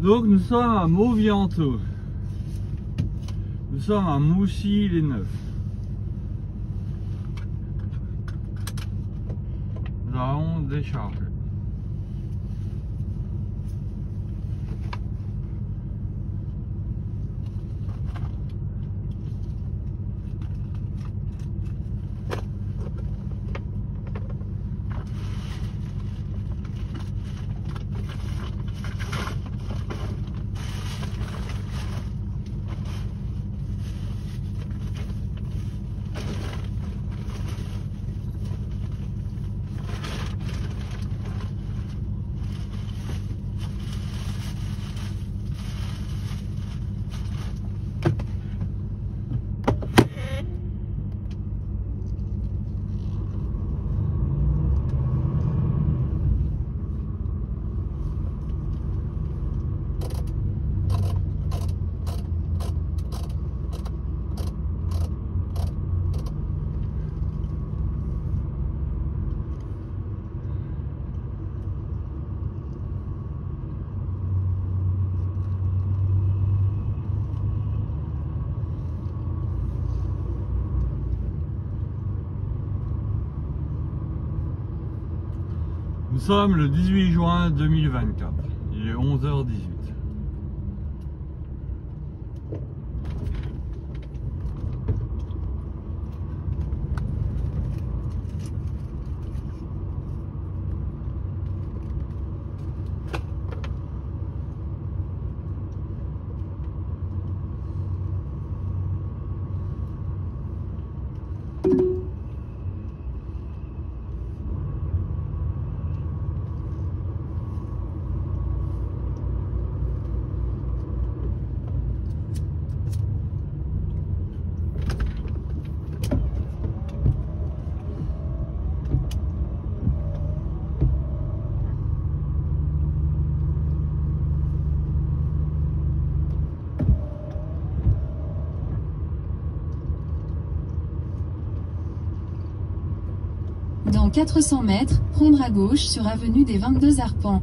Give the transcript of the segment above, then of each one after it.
Donc nous sommes à Mauvianto. Nous sommes à Moussy-les-Neufs. Nous allons décharger. Nous sommes le 18 juin 2024. Il est 11h18. 400 mètres, prendre à gauche sur avenue des 22 Arpents.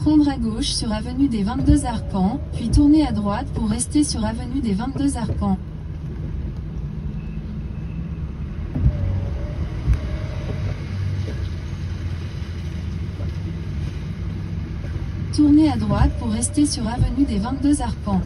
Prendre à gauche sur avenue des 22 Arpents, puis tourner à droite pour rester sur avenue des 22 Arpents. Tournez à droite pour rester sur avenue des 22 Arpents.